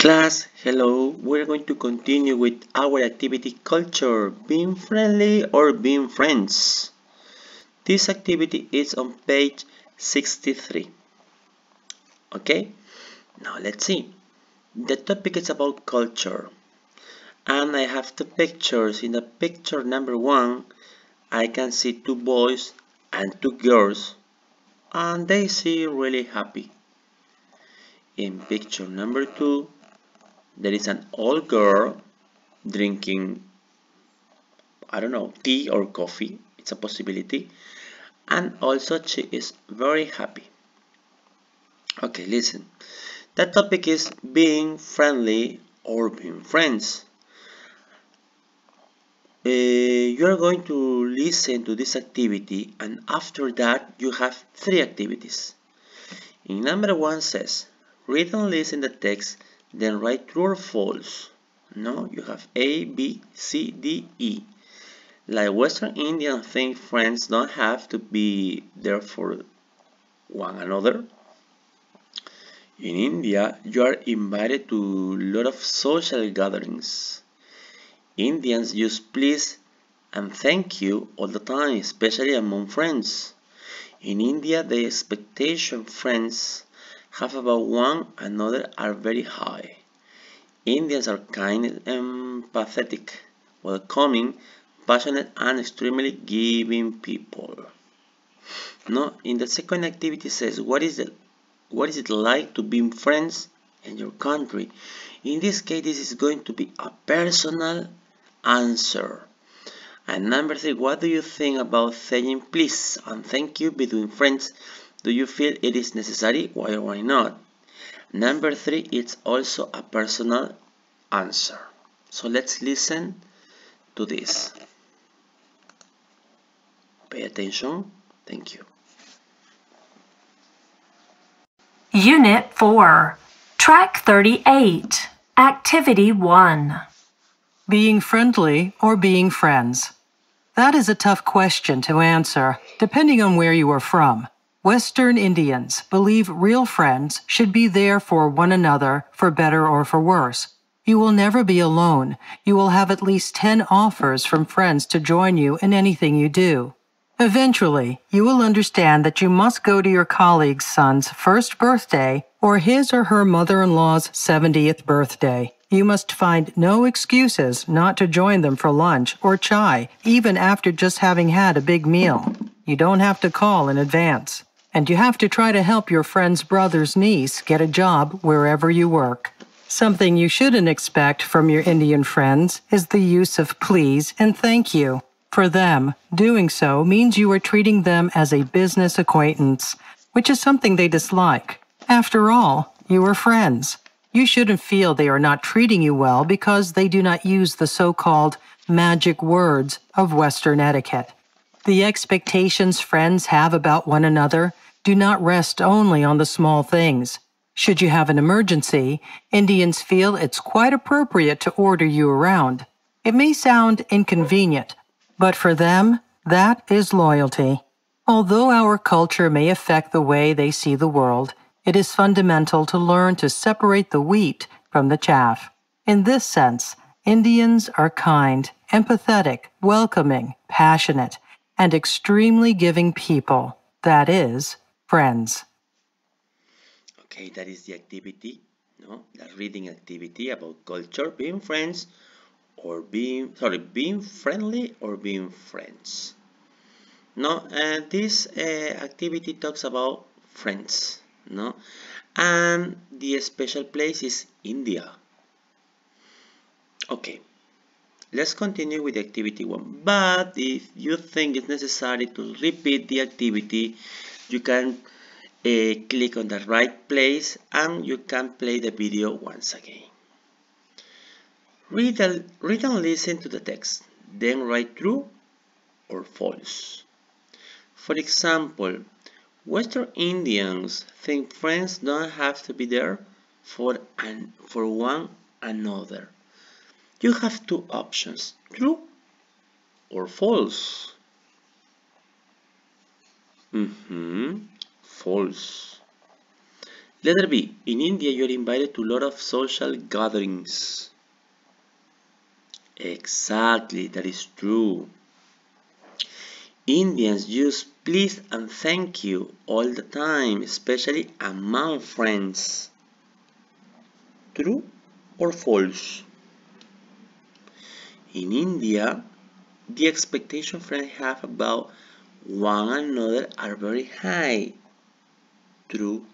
Class, hello. We're going to continue with our activity culture, being friendly or being friends. This activity is on page 63. Okay, now let's see. The topic is about culture. And I have two pictures. In the picture number one, I can see two boys and two girls. And they seem really happy. In picture number two, there is an old girl drinking I don't know tea or coffee. It's a possibility. And also she is very happy. Okay listen. That topic is being friendly or being friends. Uh, you are going to listen to this activity and after that you have three activities. In number one says read and listen the text then write true or false. No, you have A, B, C, D, E. Like Western Indians think friends don't have to be there for one another. In India, you are invited to a lot of social gatherings. Indians use please and thank you all the time, especially among friends. In India, the expectation friends have about one another are very high. Indians are kind and empathetic, welcoming, passionate and extremely giving people. Now, in the second activity says what is it what is it like to be friends in your country? In this case this is going to be a personal answer. And number three, what do you think about saying please and thank you between friends do you feel it is necessary? Why or why not? Number three, it's also a personal answer. So let's listen to this. Pay attention. Thank you. Unit 4, Track 38, Activity 1. Being friendly or being friends? That is a tough question to answer, depending on where you are from. Western Indians believe real friends should be there for one another for better or for worse. You will never be alone. You will have at least 10 offers from friends to join you in anything you do. Eventually, you will understand that you must go to your colleague's son's first birthday or his or her mother in law's 70th birthday. You must find no excuses not to join them for lunch or chai, even after just having had a big meal. You don't have to call in advance and you have to try to help your friend's brother's niece get a job wherever you work. Something you shouldn't expect from your Indian friends is the use of please and thank you. For them, doing so means you are treating them as a business acquaintance, which is something they dislike. After all, you are friends. You shouldn't feel they are not treating you well because they do not use the so called magic words of Western etiquette. The expectations friends have about one another do not rest only on the small things. Should you have an emergency, Indians feel it's quite appropriate to order you around. It may sound inconvenient, but for them, that is loyalty. Although our culture may affect the way they see the world, it is fundamental to learn to separate the wheat from the chaff. In this sense, Indians are kind, empathetic, welcoming, passionate, and extremely giving people, that is, friends. Okay, that is the activity, no? The reading activity about culture, being friends, or being, sorry, being friendly or being friends. No, and this uh, activity talks about friends, no? And the special place is India. Okay, Let's continue with activity 1. But if you think it's necessary to repeat the activity, you can uh, click on the right place and you can play the video once again. Read, read and listen to the text, then write true or false. For example, Western Indians think friends don't have to be there for, an, for one another you have two options, true or false. Mm -hmm. False. Letter B. In India, you're invited to a lot of social gatherings. Exactly, that is true. Indians use please and thank you all the time, especially among friends. True or false? In India, the expectation friends have about one another are very high. True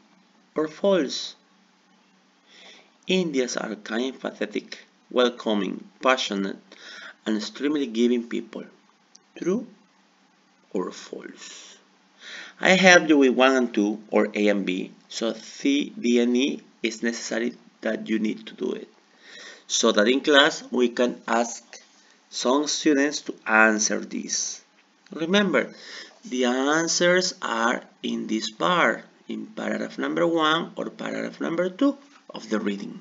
or false? Indians are kind, pathetic, welcoming, passionate, and extremely giving people. True or false? I help you with 1 and 2 or A and B, so C, D and E is necessary that you need to do it. So that in class we can ask some students to answer this. Remember, the answers are in this part, in paragraph number 1 or paragraph number 2 of the reading.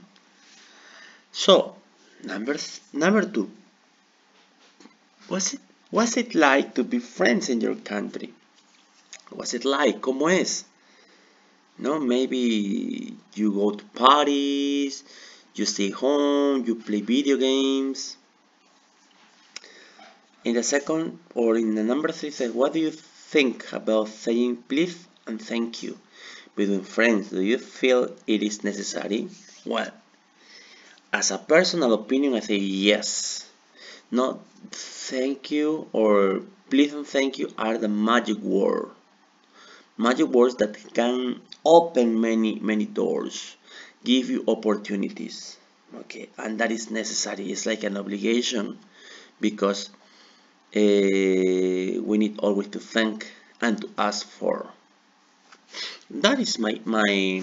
So, number, number 2. What's it, what's it like to be friends in your country? What's it like? ¿Cómo es? No, maybe you go to parties, you stay home, you play video games. In the second or in the number three says, what do you think about saying please and thank you between friends? Do you feel it is necessary? Well, as a personal opinion, I say yes. Not thank you or please and thank you are the magic word. Magic words that can open many, many doors, give you opportunities. Okay, and that is necessary. It's like an obligation because uh, we need always to thank and to ask for. That is my my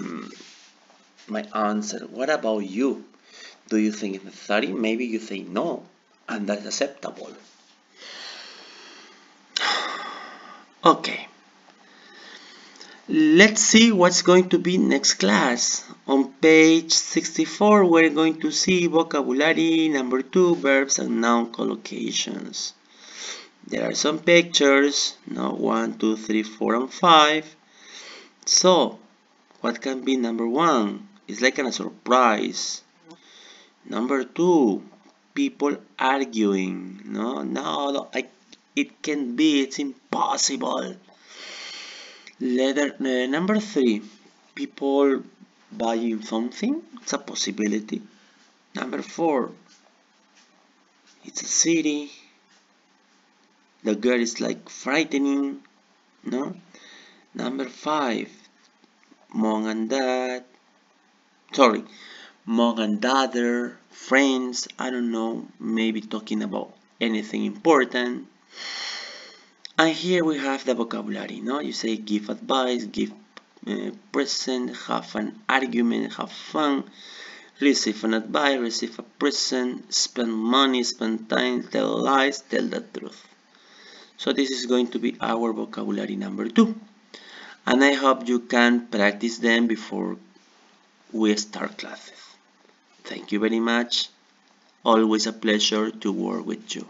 my answer. What about you? Do you think it's necessary? Maybe you say no, and that's acceptable. Okay. Let's see what's going to be next class. On page 64, we're going to see vocabulary, number 2, verbs and noun collocations. There are some pictures, no, 1, 2, 3, 4, and 5. So, what can be number 1? It's like a surprise. Number 2, people arguing. No, no, I, it can be, it's impossible. Letter uh, number 3, people buying something. It's a possibility. Number 4, it's a city the girl is like frightening no? Number five. Mom and dad. Sorry. Mom and daughter friends. I don't know. Maybe talking about anything important. And here we have the vocabulary no? You say give advice give uh, present have an argument have fun receive an advice receive a present spend money spend time tell lies tell the truth so this is going to be our vocabulary number two. And I hope you can practice them before we start classes. Thank you very much. Always a pleasure to work with you.